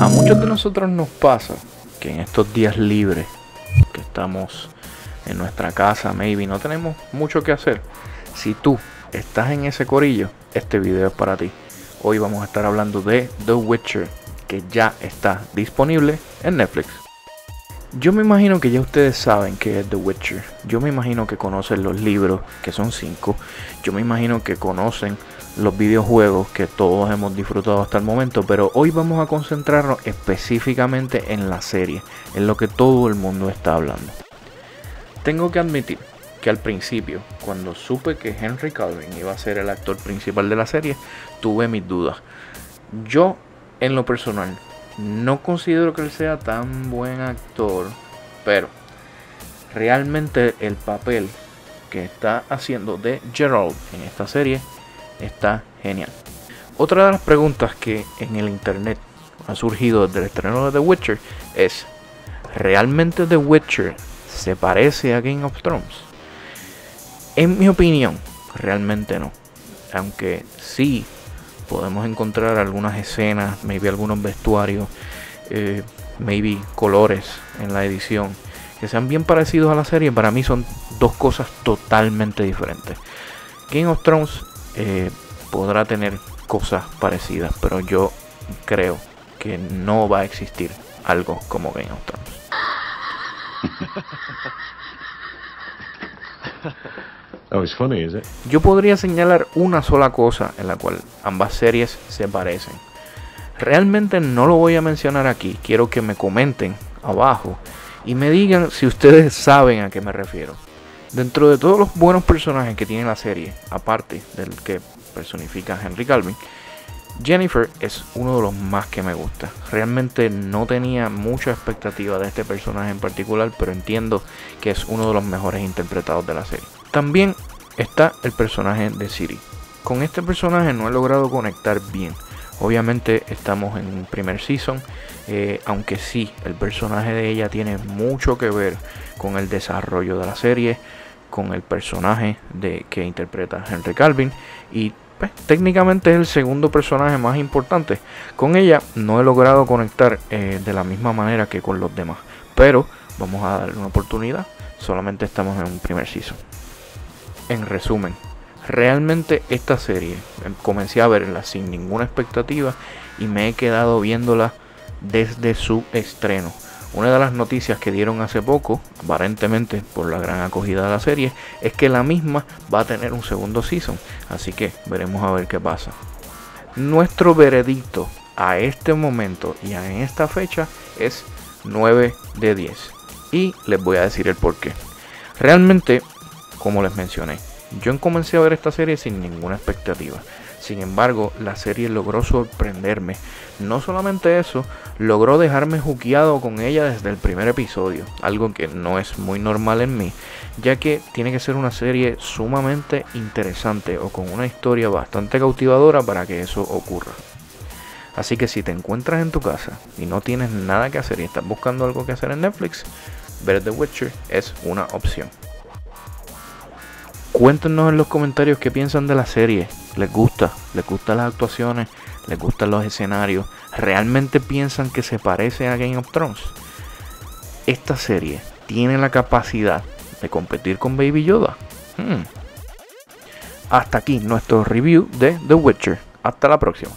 A muchos de nosotros nos pasa que en estos días libres que estamos en nuestra casa, maybe no tenemos mucho que hacer. Si tú estás en ese corillo, este video es para ti. Hoy vamos a estar hablando de The Witcher, que ya está disponible en Netflix. Yo me imagino que ya ustedes saben que es The Witcher. Yo me imagino que conocen los libros, que son cinco. Yo me imagino que conocen los videojuegos que todos hemos disfrutado hasta el momento. Pero hoy vamos a concentrarnos específicamente en la serie, en lo que todo el mundo está hablando. Tengo que admitir que al principio, cuando supe que Henry Calvin iba a ser el actor principal de la serie, tuve mis dudas. Yo, en lo personal, no considero que él sea tan buen actor, pero realmente el papel que está haciendo de Gerald en esta serie está genial. Otra de las preguntas que en el internet ha surgido desde el estreno de The Witcher es, ¿realmente The Witcher se parece a Game of Thrones? En mi opinión, realmente no. Aunque sí podemos encontrar algunas escenas, maybe algunos vestuarios, eh, maybe colores en la edición que sean bien parecidos a la serie, para mí son dos cosas totalmente diferentes. Game of Thrones eh, podrá tener cosas parecidas, pero yo creo que no va a existir algo como Game of Thrones. Oh, it's funny, is it? Yo podría señalar una sola cosa en la cual ambas series se parecen. Realmente no lo voy a mencionar aquí, quiero que me comenten abajo y me digan si ustedes saben a qué me refiero. Dentro de todos los buenos personajes que tiene la serie, aparte del que personifica Henry Calvin, Jennifer es uno de los más que me gusta. Realmente no tenía mucha expectativa de este personaje en particular, pero entiendo que es uno de los mejores interpretados de la serie. También está el personaje de Siri. Con este personaje no he logrado conectar bien. Obviamente estamos en un primer season, eh, aunque sí, el personaje de ella tiene mucho que ver con el desarrollo de la serie, con el personaje de, que interpreta Henry Calvin y pues, técnicamente es el segundo personaje más importante. Con ella no he logrado conectar eh, de la misma manera que con los demás, pero vamos a darle una oportunidad. Solamente estamos en un primer season en resumen, realmente esta serie em, comencé a verla sin ninguna expectativa y me he quedado viéndola desde su estreno. Una de las noticias que dieron hace poco, aparentemente por la gran acogida de la serie, es que la misma va a tener un segundo season. Así que veremos a ver qué pasa. Nuestro veredicto a este momento y en esta fecha es 9 de 10. Y les voy a decir el por qué. Realmente como les mencioné. Yo comencé a ver esta serie sin ninguna expectativa. Sin embargo, la serie logró sorprenderme. No solamente eso, logró dejarme juqueado con ella desde el primer episodio, algo que no es muy normal en mí, ya que tiene que ser una serie sumamente interesante o con una historia bastante cautivadora para que eso ocurra. Así que si te encuentras en tu casa y no tienes nada que hacer y estás buscando algo que hacer en Netflix, ver The Witcher es una opción. Cuéntenos en los comentarios qué piensan de la serie. ¿Les gusta? ¿Les gustan las actuaciones? ¿Les gustan los escenarios? ¿Realmente piensan que se parece a Game of Thrones? Esta serie tiene la capacidad de competir con Baby Yoda. Hmm. Hasta aquí nuestro review de The Witcher. Hasta la próxima.